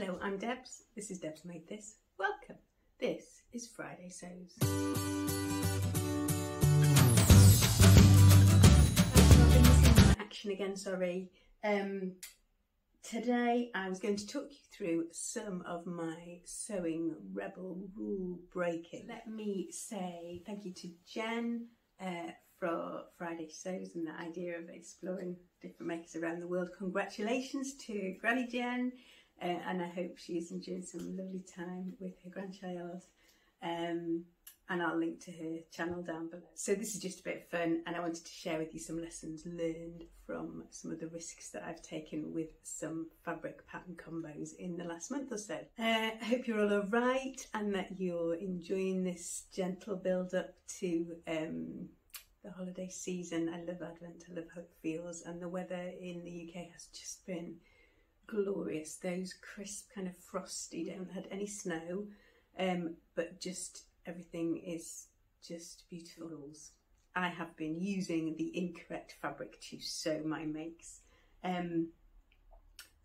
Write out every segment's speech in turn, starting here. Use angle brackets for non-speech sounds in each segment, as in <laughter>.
Hello, I'm Debs. This is Debs Made This. Welcome. This is Friday Sews. action again, sorry. Um, today I was going to talk you through some of my sewing rebel rule breaking. Let me say thank you to Jen uh, for Friday Sews and the idea of exploring different makers around the world. Congratulations to Granny Jen uh, and I hope she's enjoying some lovely time with her grandchild. Um, and I'll link to her channel down below. So this is just a bit of fun and I wanted to share with you some lessons learned from some of the risks that I've taken with some fabric pattern combos in the last month or so. Uh, I hope you're all alright and that you're enjoying this gentle build up to um, the holiday season. I love Advent, I love how it feels and the weather in the UK has just been glorious. Those crisp kind of frosty, don't had any snow, um, but just everything is just beautiful. I have been using the incorrect fabric to sew my makes. Um,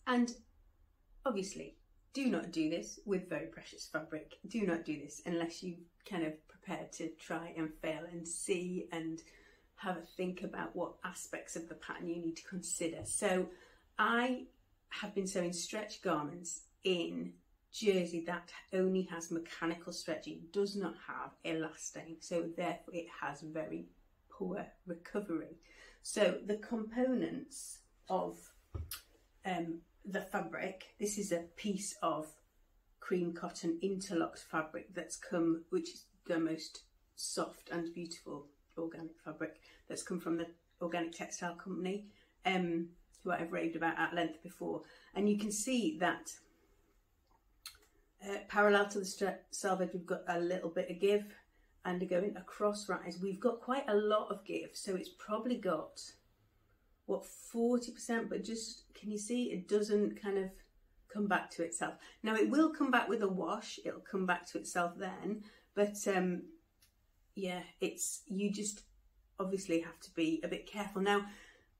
and obviously, do not do this with very precious fabric. Do not do this unless you kind of prepared to try and fail and see and have a think about what aspects of the pattern you need to consider. So I have been sewing stretch garments in jersey that only has mechanical stretching, does not have elastane, so therefore it has very poor recovery. So the components of um, the fabric, this is a piece of cream cotton interlocked fabric that's come, which is the most soft and beautiful organic fabric that's come from the Organic Textile Company. Um, who I've raved about at length before. And you can see that uh, parallel to the selvage, we've got a little bit of give and going across rise, we've got quite a lot of give. So it's probably got, what, 40%, but just, can you see, it doesn't kind of come back to itself. Now it will come back with a wash, it'll come back to itself then, but um, yeah, it's, you just obviously have to be a bit careful. Now,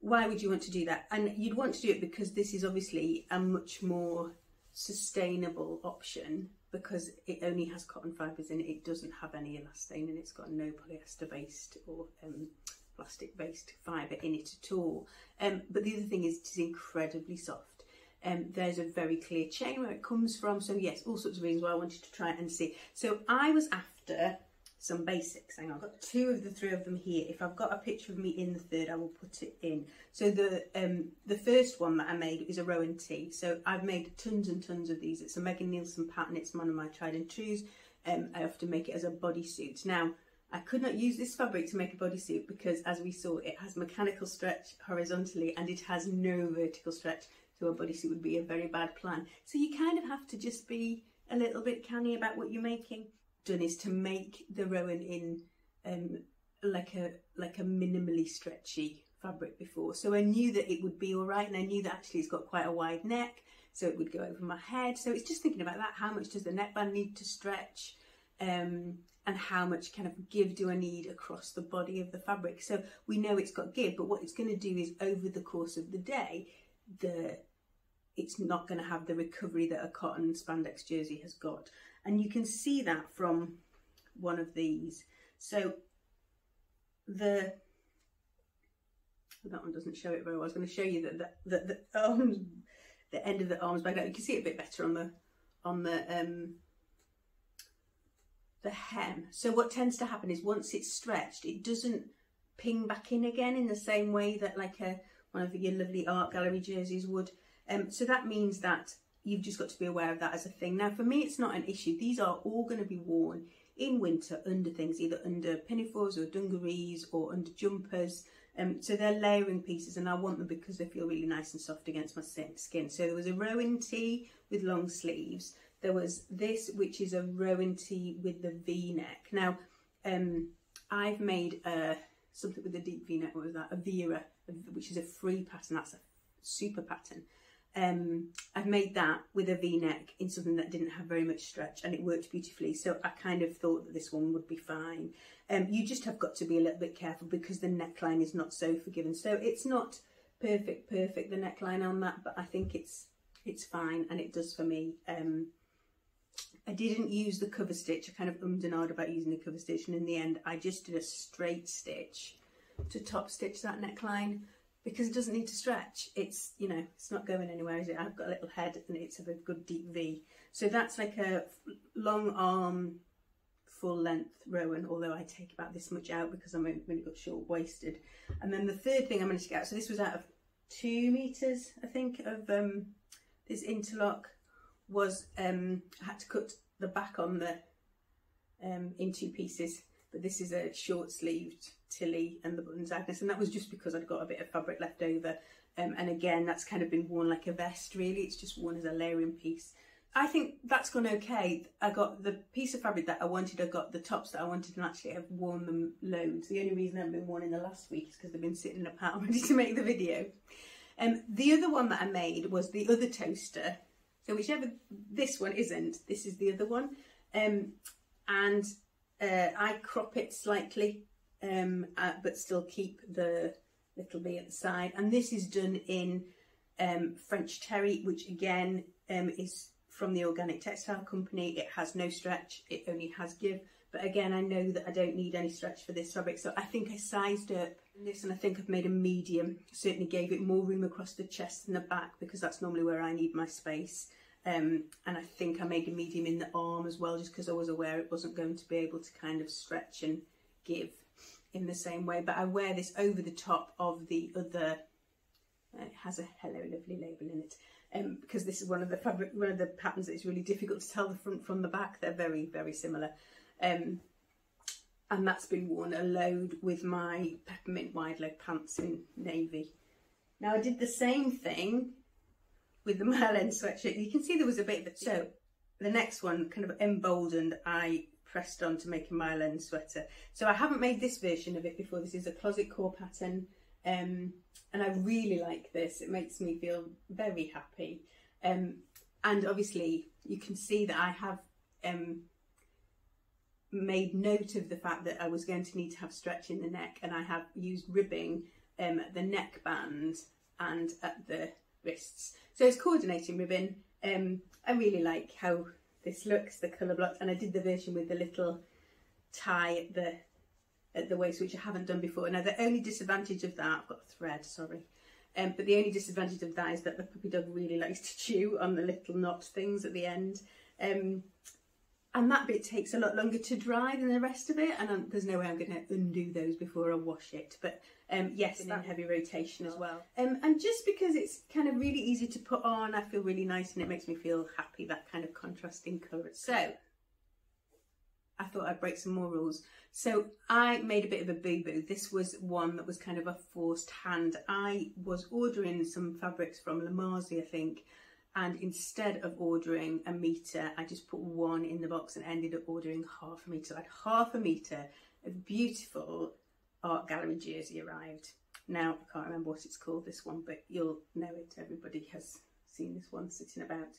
why would you want to do that? And you'd want to do it because this is obviously a much more sustainable option because it only has cotton fibres in it. It doesn't have any elastane and it's got no polyester based or um, plastic based fibre in it at all. Um, but the other thing is it is incredibly soft. Um, there's a very clear chain where it comes from. So yes, all sorts of reasons why I wanted to try it and see. So I was after some basics. Hang on, I've got two of the three of them here. If I've got a picture of me in the third, I will put it in. So the um, the first one that I made is a Rowan T. So I've made tons and tons of these. It's a Megan Nielsen pattern. It's one of my tried and trues. Um, I often make it as a bodysuit. Now, I could not use this fabric to make a bodysuit because as we saw, it has mechanical stretch horizontally and it has no vertical stretch. So a bodysuit would be a very bad plan. So you kind of have to just be a little bit canny about what you're making done is to make the Rowan in um, like a like a minimally stretchy fabric before. So I knew that it would be all right and I knew that actually it's got quite a wide neck so it would go over my head. So it's just thinking about that. How much does the neckband need to stretch? Um, and how much kind of give do I need across the body of the fabric. So we know it's got give, but what it's going to do is over the course of the day, the it's not going to have the recovery that a cotton spandex jersey has got. And you can see that from one of these. So the that one doesn't show it very well. I was going to show you that the, the, the <laughs> arms, the end of the arms back out. You can see it a bit better on the on the um, the hem. So what tends to happen is once it's stretched, it doesn't ping back in again in the same way that like a one of your lovely art gallery jerseys would. Um, so that means that you've just got to be aware of that as a thing. Now, for me, it's not an issue. These are all going to be worn in winter under things, either under pinafores or dungarees or under jumpers. Um, so they're layering pieces and I want them because they feel really nice and soft against my skin. So there was a Rowan tee with long sleeves. There was this, which is a Rowan tee with the V-neck. Now, um, I've made uh, something with a deep V-neck. What was that? A Vera, which is a free pattern. That's a super pattern um, I've made that with a v-neck in something that didn't have very much stretch and it worked beautifully. So I kind of thought that this one would be fine. Um, you just have got to be a little bit careful because the neckline is not so forgiving. So it's not perfect, perfect, the neckline on that, but I think it's it's fine and it does for me. Um, I didn't use the cover stitch. I kind of ummed and ahed about using the cover stitch and in the end I just did a straight stitch to top stitch that neckline because it doesn't need to stretch. It's, you know, it's not going anywhere, is it? I've got a little head and it's of a good deep V. So that's like a long arm, full length rowan, although I take about this much out because I'm only got short waisted. And then the third thing I managed to get out, so this was out of two meters, I think, of um, this interlock was um, I had to cut the back on the um, in two pieces but this is a short sleeved Tilly and the buttons Agnes and that was just because I'd got a bit of fabric left over. Um, and again that's kind of been worn like a vest really. It's just worn as a layering piece. I think that's gone okay. I got the piece of fabric that I wanted I got the tops that I wanted and actually I've worn them loads. The only reason I haven't been worn in the last week is because they've been sitting in a pile <laughs> ready to make the video. Um, the other one that I made was the other toaster. So whichever this one isn't this is the other one. Um, and uh, I crop it slightly, um, uh, but still keep the little bee at the side. And this is done in um, French terry, which again um, is from the Organic Textile Company. It has no stretch, it only has give. But again, I know that I don't need any stretch for this fabric. So I think I sized up this and I think I've made a medium. Certainly gave it more room across the chest and the back because that's normally where I need my space. Um, and I think I made a medium in the arm as well, just because I was aware it wasn't going to be able to kind of stretch and give in the same way. But I wear this over the top of the other, it has a Hello Lovely label in it, um, because this is one of the fabric, one of the patterns that is really difficult to tell the front from the back. They're very, very similar. Um, and that's been worn a load with my peppermint wide leg pants in navy. Now I did the same thing with the <laughs> Mile End sweatshirt. You can see there was a bit it. So the next one kind of emboldened, I pressed on to make a Mile End sweater. So I haven't made this version of it before. This is a closet core pattern. Um, and I really like this. It makes me feel very happy. Um, and obviously you can see that I have um, made note of the fact that I was going to need to have stretch in the neck and I have used ribbing um, at the neckband and at the wrists. So it's coordinating ribbon. Um, I really like how this looks, the colour block, and I did the version with the little tie at the at the waist, which I haven't done before. Now the only disadvantage of that, I've got thread, sorry, um, but the only disadvantage of that is that the puppy dog really likes to <laughs> chew on the little knot things at the end. Um, and that bit takes a lot longer to dry than the rest of it and um, there's no way I'm going to undo those before I wash it but um, yes in heavy rotation as well. Um, and just because it's kind of really easy to put on I feel really nice and it makes me feel happy that kind of contrasting colour. So I thought I'd break some more rules. So I made a bit of a boo-boo. This was one that was kind of a forced hand. I was ordering some fabrics from Lamazi I think and instead of ordering a metre I just put one in the box and ended up ordering half a metre. I had half a metre of beautiful art gallery jersey arrived. Now I can't remember what it's called this one but you'll know it, everybody has seen this one sitting about.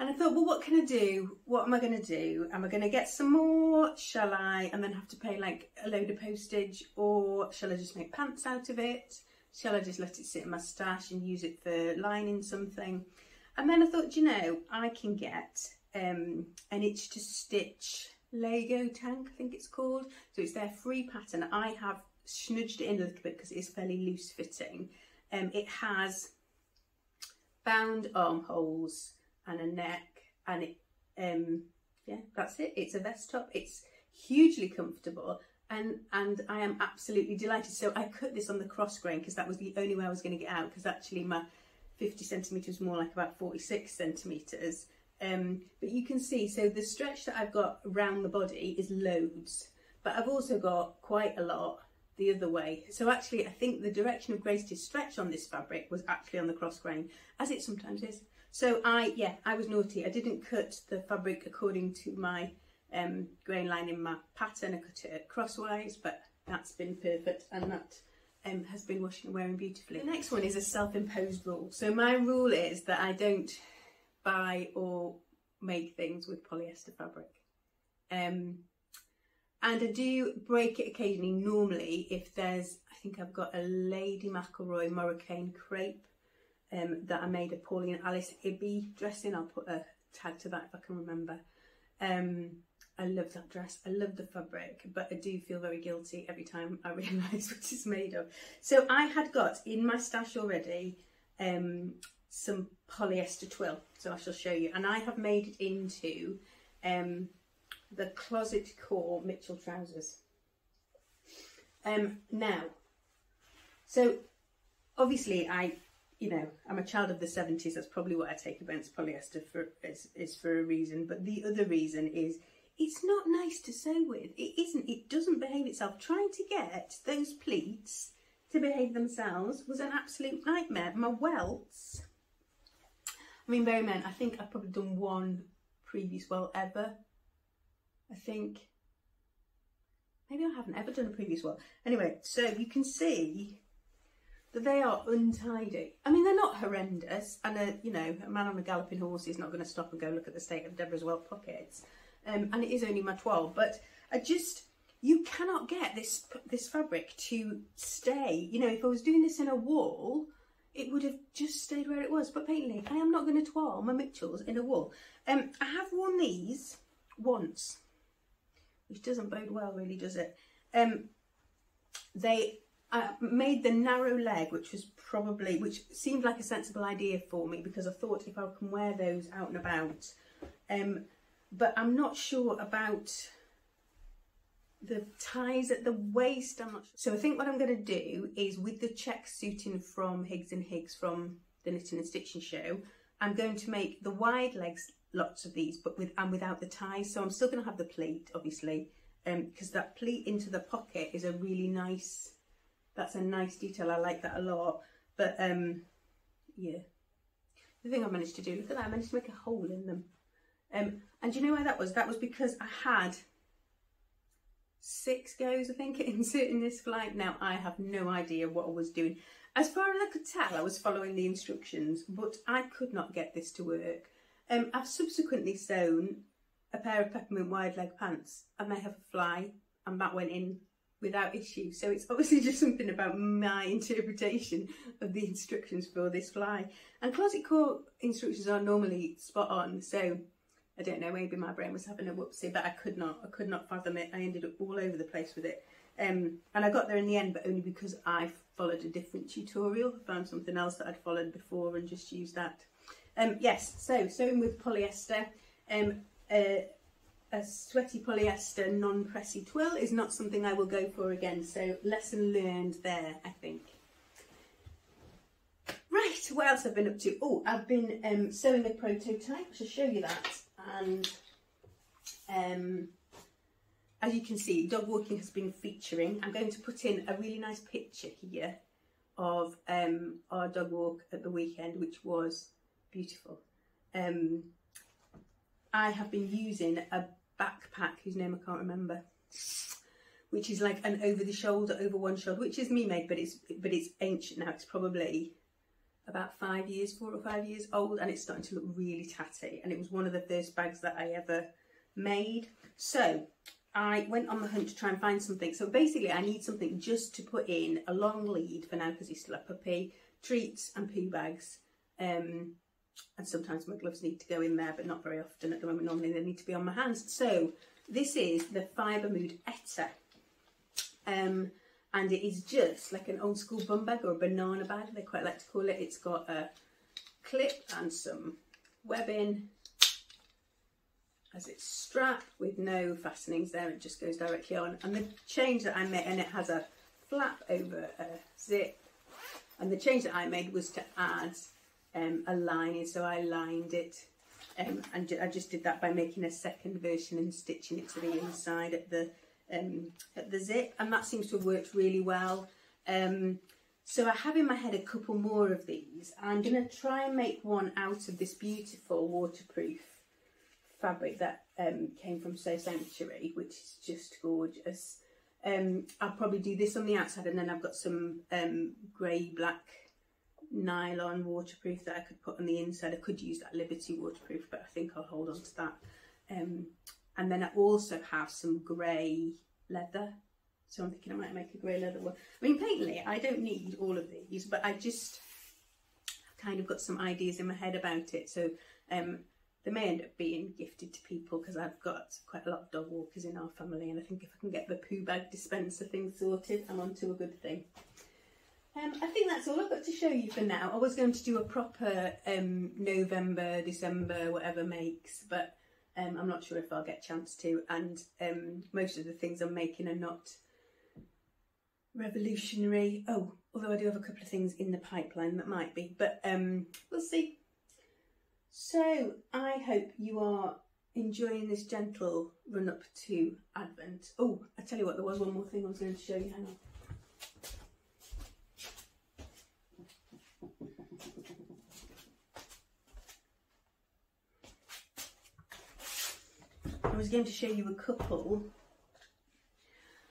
And I thought, well, what can I do? What am I going to do? Am I going to get some more? Shall I? And then have to pay like a load of postage? Or shall I just make pants out of it? Shall I just let it sit in my stash and use it for lining something? And then I thought, you know, I can get um, an itch to stitch Lago tank, I think it's called. So it's their free pattern. I have snudged it in a little bit because it is fairly loose fitting. Um, it has bound armholes and a neck and it, um, yeah, that's it. It's a vest top. It's hugely comfortable and and I am absolutely delighted. So I cut this on the cross grain because that was the only way I was going to get out because actually my 50 centimetres more like about 46 centimetres. Um, but you can see, so the stretch that I've got around the body is loads, but I've also got quite a lot the other way. So actually I think the direction of Grace's stretch on this fabric was actually on the cross grain, as it sometimes is. So I, yeah, I was naughty. I didn't cut the fabric according to my um, grain line in my pattern. I cut it crosswise, but that's been perfect and that um, has been washing and wearing beautifully. The next one is a self-imposed rule. So my rule is that I don't buy or make things with polyester fabric. Um, and I do break it occasionally, normally if there's, I think I've got a Lady McElroy Moroccan crepe um, that I made a Pauline Alice Ibby dressing. I'll put a tag to that if I can remember. Um, I love that dress. I love the fabric, but I do feel very guilty every time I <laughs> realise what it's made of. So I had got in my stash already um, some polyester twill. So I shall show you. And I have made it into um, the Closet Core Mitchell trousers. Um, now, so obviously I, you know, I'm a child of the 70s. That's probably what I take against polyester for is, is for a reason. But the other reason is it's not nice to sew with. It isn't. It doesn't behave itself. Trying to get those pleats to behave themselves was an absolute nightmare. My welts. I mean, bear in I think I've probably done one previous welt ever. I think. Maybe I haven't ever done a previous welt. Anyway, so you can see that they are untidy. I mean, they're not horrendous, and a you know a man on a galloping horse is not going to stop and go look at the state of Deborah's welt pockets um, and it is only my 12 but I just you cannot get this this fabric to stay. You know if I was doing this in a wall it would have just stayed where it was. But painfully I am not going to twirl my Mitchells in a wall. Um, I have worn these once which doesn't bode well really does it? Um, they I made the narrow leg which was probably which seemed like a sensible idea for me because I thought if I can wear those out and about um, but I'm not sure about the ties at the waist. I'm not sure. So I think what I'm going to do is with the check suiting from Higgs and Higgs from the Knitting and Stitching Show, I'm going to make the wide legs lots of these, but with and without the ties. So I'm still going to have the pleat, obviously, because um, that pleat into the pocket is a really nice. That's a nice detail. I like that a lot. But um, yeah, the thing I managed to do. Look at that. I managed to make a hole in them. Um, and you know why that was? That was because I had six goes, I think, <laughs> inserting this flight. Now, I have no idea what I was doing. As far as I could tell, I was following the instructions, but I could not get this to work. Um, I've subsequently sewn a pair of peppermint wide leg pants and they have a fly and that went in without issue. So it's obviously <laughs> just something about my interpretation of the instructions for this fly. And closet core instructions are normally spot on. So I don't know, maybe my brain was having a whoopsie, but I could not, I could not fathom it. I ended up all over the place with it. Um, and I got there in the end, but only because I followed a different tutorial, found something else that I'd followed before and just used that. Um, yes, so sewing with polyester, um, uh, a sweaty polyester non-pressy twill is not something I will go for again. So lesson learned there, I think. Right, what else have I've been up to? Oh, I've been um, sewing a prototype. I show you that and um, as you can see dog walking has been featuring. I'm going to put in a really nice picture here of um, our dog walk at the weekend which was beautiful. Um, I have been using a backpack whose name I can't remember which is like an over the shoulder over one shoulder which is me made but it's but it's ancient now. It's probably about five years, four or five years old, and it's starting to look really tatty. And it was one of the first bags that I ever made. So I went on the hunt to try and find something. So basically I need something just to put in a long lead for now because he's still a puppy, treats and poo bags. Um, and sometimes my gloves need to go in there, but not very often at the moment. Normally they need to be on my hands. So this is the Fibre Mood Etta. Um, and it is just like an old school bum bag or a banana bag they quite like to call it. It's got a clip and some webbing as it's strapped with no fastenings there it just goes directly on. And the change that I made and it has a flap over a zip and the change that I made was to add um, a lining so I lined it um, and I just did that by making a second version and stitching it to the inside at the um, at the zip and that seems to have worked really well. Um, so I have in my head a couple more of these. I'm going to try and make one out of this beautiful waterproof fabric that um, came from So Sanctuary, which is just gorgeous. Um, I'll probably do this on the outside and then I've got some um, grey black nylon waterproof that I could put on the inside. I could use that Liberty waterproof, but I think I'll hold on to that. Um, and then I also have some grey leather. So I'm thinking I might make a grey leather one. I mean, plainly, I don't need all of these, but I just kind of got some ideas in my head about it. So um, they may end up being gifted to people because I've got quite a lot of dog walkers in our family, and I think if I can get the poo bag dispenser thing sorted, I'm onto a good thing. Um, I think that's all I've got to show you for now. I was going to do a proper um, November, December, whatever makes, but um, I'm not sure if I'll get a chance to. And um, most of the things I'm making are not revolutionary. Oh, although I do have a couple of things in the pipeline that might be, but um, we'll see. So I hope you are enjoying this gentle run up to Advent. Oh, I tell you what, there was one more thing I was going to show you. Hang on. I was going to show you a couple.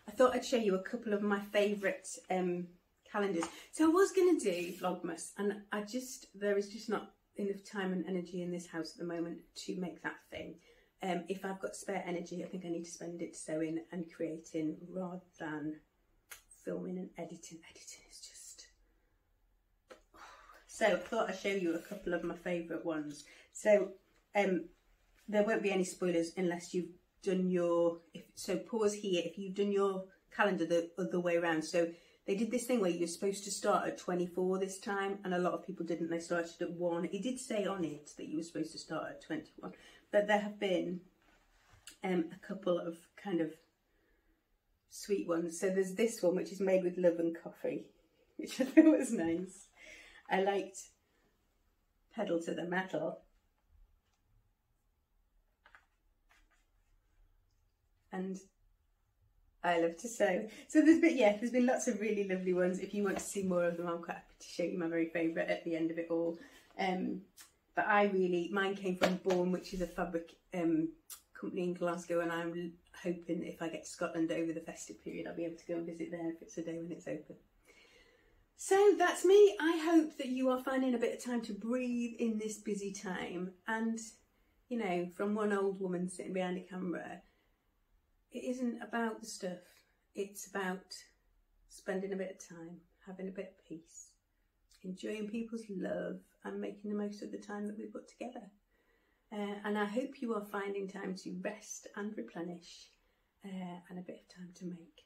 I thought I'd show you a couple of my favourite um, calendars. So I was going to do Vlogmas and I just, there is just not enough time and energy in this house at the moment to make that thing. Um, if I've got spare energy, I think I need to spend it sewing and creating rather than filming and editing. Editing is just... <sighs> So I thought I'd show you a couple of my favourite ones. So um, there won't be any spoilers unless you've done your if so pause here if you've done your calendar the other way around so they did this thing where you're supposed to start at 24 this time and a lot of people didn't. They started at 1 it did say on it that you were supposed to start at 21 but there have been um, a couple of kind of sweet ones. So there's this one which is made with love and coffee <laughs> which I thought was nice. I liked pedal to the metal and I love to sew. So there's been, yeah, there's been lots of really lovely ones. If you want to see more of them, I'm quite happy to show you my very favourite at the end of it all. Um, but I really, mine came from Bourne, which is a fabric um, company in Glasgow, and I'm hoping if I get to Scotland over the festive period, I'll be able to go and visit there if it's a day when it's open. So that's me. I hope that you are finding a bit of time to breathe in this busy time. And, you know, from one old woman sitting behind a camera, it isn't about the stuff, it's about spending a bit of time, having a bit of peace, enjoying people's love and making the most of the time that we put together. Uh, and I hope you are finding time to rest and replenish uh, and a bit of time to make.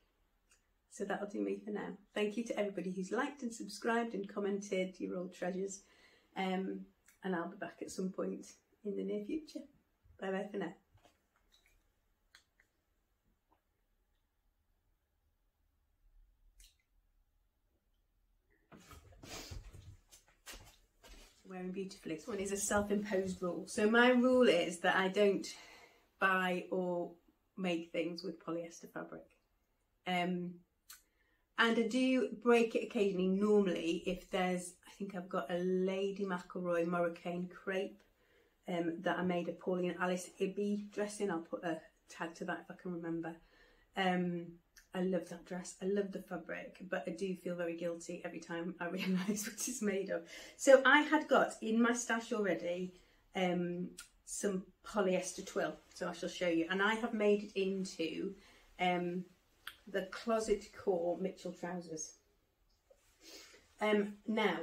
So that'll do me for now. Thank you to everybody who's liked and subscribed and commented, your old treasures. Um, and I'll be back at some point in the near future. Bye bye for now. Wearing beautifully. This one is a self-imposed rule. So my rule is that I don't buy or make things with polyester fabric. Um, and I do break it occasionally, normally if there's, I think I've got a Lady McElroy Moroccan crepe um, that I made a Pauline Alice Ibby dressing. I'll put a tag to that if I can remember. Um, I love that dress. I love the fabric, but I do feel very guilty every time I <laughs> realise what it's made of. So I had got in my stash already um, some polyester twill. So I shall show you. And I have made it into um, the Closet Core Mitchell trousers. Um, now,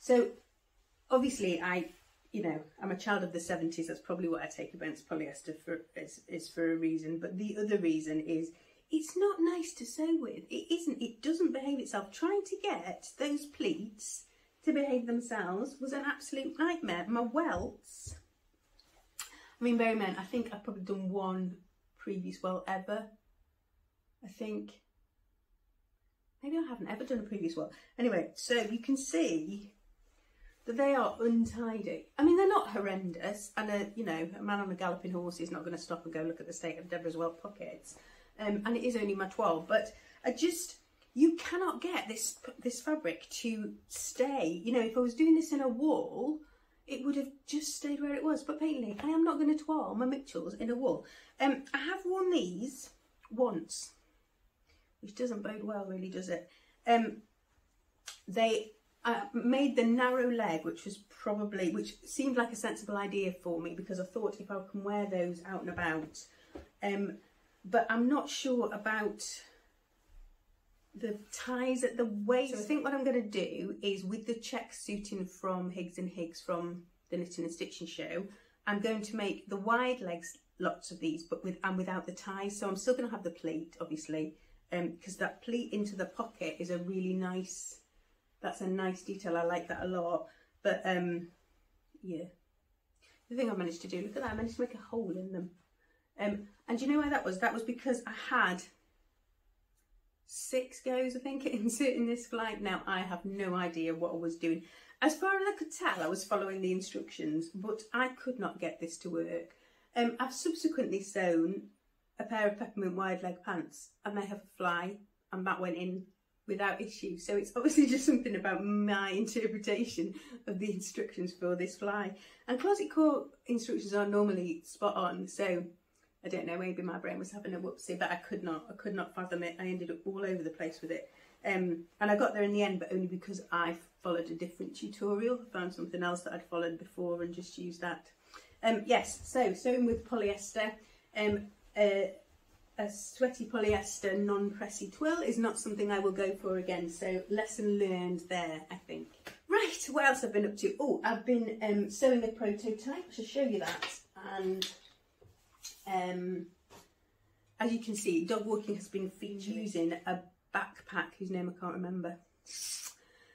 so obviously I, you know, I'm a child of the 70s. That's probably what I take against polyester for is, is for a reason. But the other reason is it's not nice to sew with. It isn't. It doesn't behave itself. Trying to get those pleats to behave themselves was an absolute nightmare. My welts, I mean, bear in I think I've probably done one previous welt ever. I think. Maybe I haven't ever done a previous welt. Anyway, so you can see that they are untidy. I mean, they're not horrendous, and a you know a man on a galloping horse is not going to stop and go look at the state of Deborah's welt pockets um, and it is only my 12 but I just you cannot get this this fabric to stay. You know if I was doing this in a wall it would have just stayed where it was. But painfully I am not going to twirl my Mitchells in a wall. Um, I have worn these once which doesn't bode well really does it? Um, they I made the narrow leg which was probably which seemed like a sensible idea for me because I thought if I can wear those out and about um, but I'm not sure about the ties at the waist. So I think what I'm going to do is with the check suiting from Higgs and Higgs from the Knitting and Stitching Show, I'm going to make the wide legs lots of these, but with and without the ties. So I'm still going to have the pleat, obviously, because um, that pleat into the pocket is a really nice. That's a nice detail. I like that a lot. But um, yeah, the thing I managed to do. Look at that. I managed to make a hole in them. Um, and you know why that was? That was because I had six goes, I think, <laughs> inserting this flight. Now, I have no idea what I was doing. As far as I could tell, I was following the instructions, but I could not get this to work. Um, I've subsequently sewn a pair of peppermint wide leg pants and they have a fly and that went in without issue. So it's obviously <laughs> just something about my interpretation of the instructions for this fly. And closet core instructions are normally spot on, so I don't know, maybe my brain was having a whoopsie, but I could not, I could not fathom it. I ended up all over the place with it. Um, and I got there in the end, but only because I followed a different tutorial. Found something else that I'd followed before and just used that. Um, yes, so sewing with polyester. Um, uh, a sweaty polyester non-pressy twill is not something I will go for again. So lesson learned there, I think. Right, what else I've been up to? Oh, I've been um, sewing a prototype. I show you that. And um, as you can see, dog walking has been featured using a backpack whose name I can't remember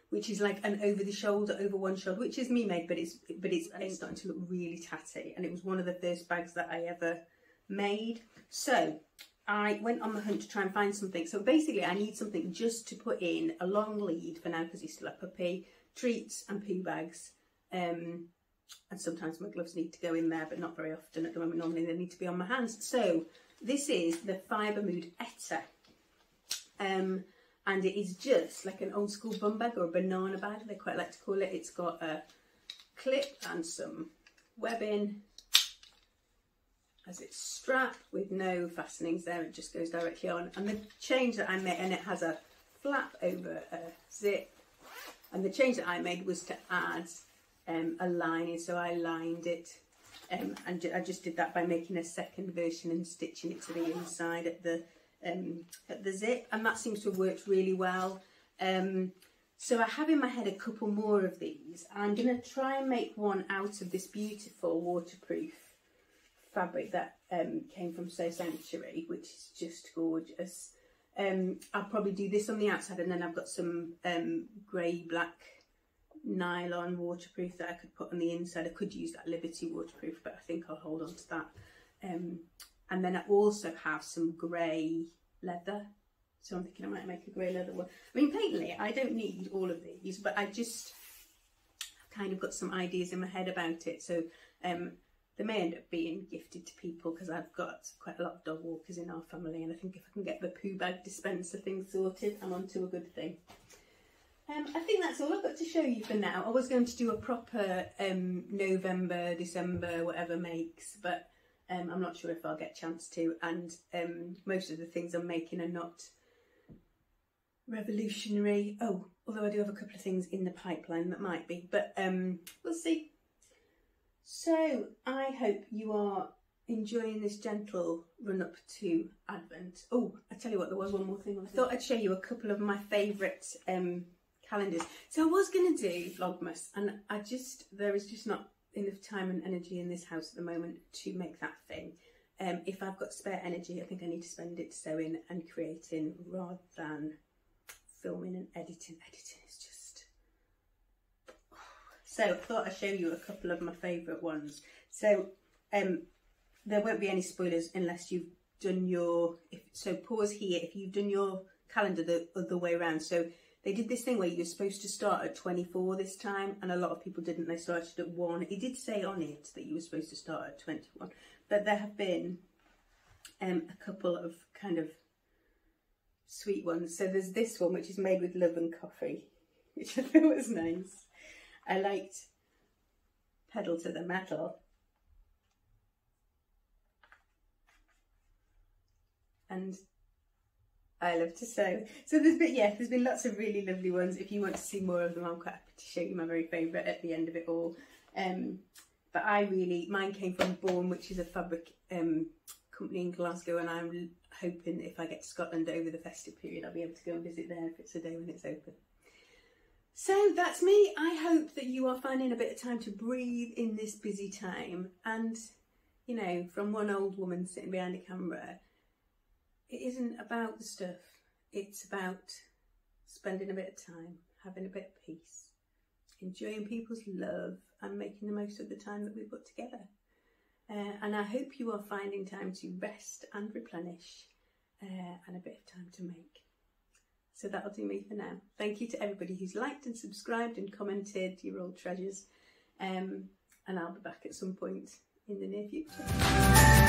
which is like an over the shoulder, over one shoulder, which is me made, but it's but it's and it's starting to look really tatty. And it was one of the first bags that I ever made. So I went on the hunt to try and find something. So basically, I need something just to put in a long lead for now because he's still a puppy, treats and poo bags. Um, and sometimes my gloves need to go in there, but not very often at the moment. Normally they need to be on my hands. So this is the Fibre Mood Etta. Um, and it is just like an old school bum bag or a banana bag, they quite like to call it. It's got a clip and some webbing as its strap with no fastenings there, it just goes directly on. And the change that I made, and it has a flap over a zip, and the change that I made was to add um, a lining, so I lined it, um, and I just did that by making a second version and stitching it to the inside at the um, at the zip and that seems to have worked really well. Um, so I have in my head a couple more of these. I'm going to try and make one out of this beautiful waterproof fabric that um, came from So Sanctuary, which is just gorgeous. Um, I'll probably do this on the outside and then I've got some um, grey black nylon waterproof that I could put on the inside. I could use that Liberty waterproof, but I think I'll hold on to that. Um, and then I also have some grey leather. So I'm thinking I might make a grey leather one. I mean, blatantly, I don't need all of these, but I just kind of got some ideas in my head about it. So um, they may end up being gifted to people because I've got quite a lot of dog walkers in our family. And I think if I can get the poo bag dispenser thing sorted, I'm onto a good thing. Um, I think that's all I've got to show you for now. I was going to do a proper um, November, December, whatever makes, but um, I'm not sure if I'll get a chance to, and um, most of the things I'm making are not revolutionary. Oh, although I do have a couple of things in the pipeline that might be, but um, we'll see. So I hope you are enjoying this gentle run up to Advent. Oh, I tell you what, there was one more thing. I thought I'd show you a couple of my favourite um, calendars. So I was going to do Vlogmas, and I just there is just not enough time and energy in this house at the moment to make that thing. Um, if I've got spare energy, I think I need to spend it sewing and creating rather than filming and editing. Editing is just... So I thought I'd show you a couple of my favourite ones. So um, there won't be any spoilers unless you've done your... If, so pause here if you've done your calendar the other way around. So they did this thing where you're supposed to start at 24 this time, and a lot of people didn't. They started at 1. It did say on it that you were supposed to start at 21, but there have been um, a couple of kind of sweet ones. So there's this one, which is made with love and coffee, <laughs> which I thought was nice. I liked Pedal to the Metal. And I love to sew. So there's been, yeah, there's been lots of really lovely ones. If you want to see more of them, I'm quite happy to show you my very favourite at the end of it all. Um, but I really, mine came from Born, which is a fabric um, company in Glasgow, and I'm hoping if I get to Scotland over the festive period, I'll be able to go and visit there if it's a day when it's open. So that's me. I hope that you are finding a bit of time to breathe in this busy time. And, you know, from one old woman sitting behind a camera, it isn't about the stuff, it's about spending a bit of time, having a bit of peace, enjoying people's love, and making the most of the time that we put together. Uh, and I hope you are finding time to rest and replenish uh, and a bit of time to make. So that'll do me for now. Thank you to everybody who's liked and subscribed and commented, your old treasures. Um, and I'll be back at some point in the near future.